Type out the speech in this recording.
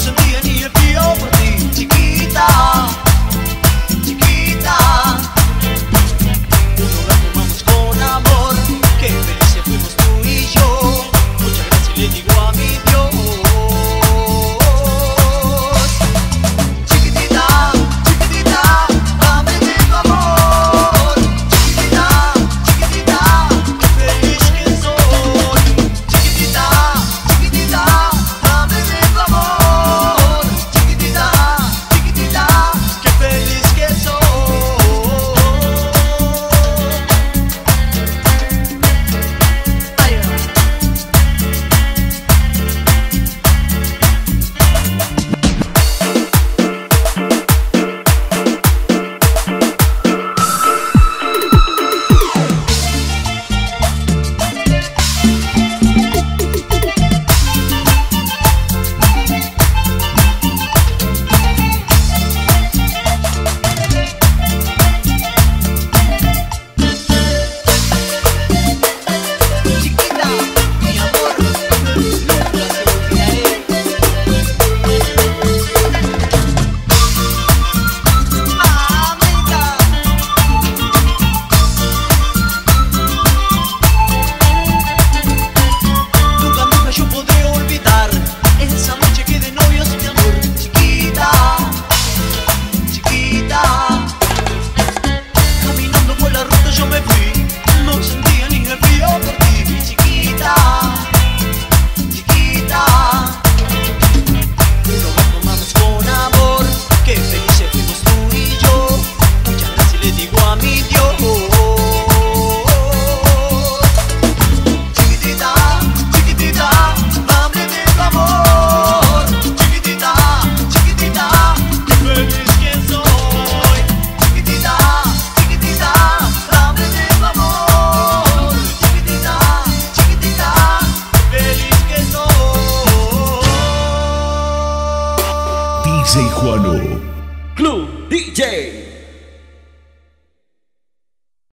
chosen DJ Juano. Club DJ.